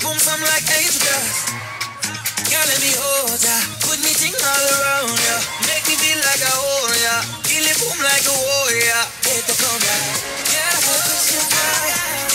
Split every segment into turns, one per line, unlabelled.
boom boom like angel Girl, let me hold ya, put me ting all around ya, make me feel like a own ya, kill it boom like a warrior. Hit the combat, yeah, focus your fire.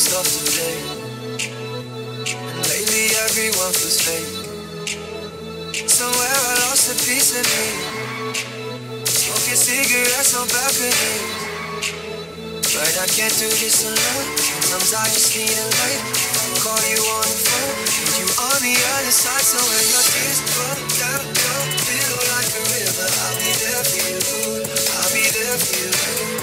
just lost a. And lately everyone feels fake. Somewhere I lost a
piece of me. Smoking cigarettes on balconies. But I can't do this alone. Sometimes I just need a light. Call you on the phone. And you on the other side. So when your tears run down your pillow like a river, I'll be there for you. I'll be there for you.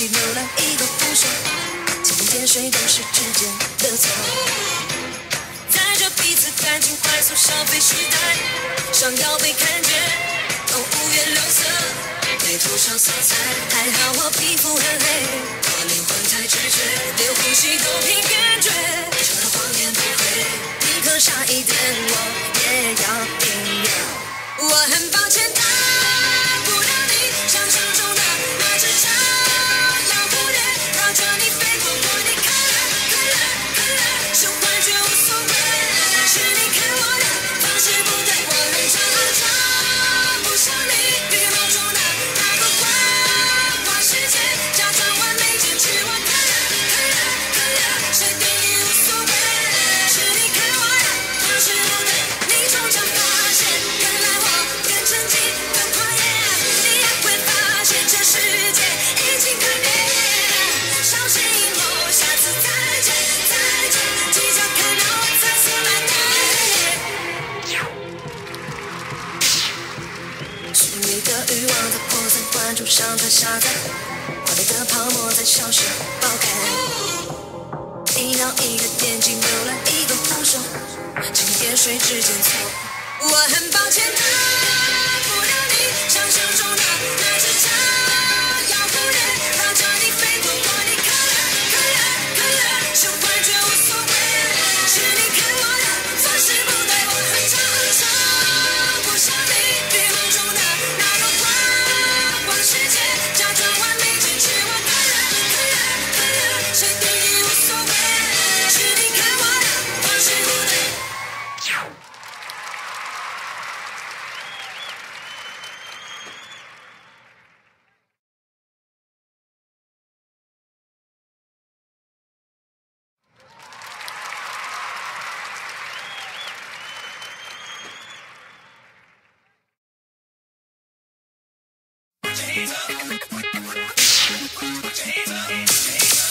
去流浪一个风霜，今天谁都是指尖的错。在这彼此感情快速消费时代，想要被看见，都五颜六色，被涂上色彩。还好我皮肤很黑，我灵魂太直觉，连呼吸都凭感觉。就算谎言不会，你可傻一点，我也要拼命。我很抱歉。
so Jesus.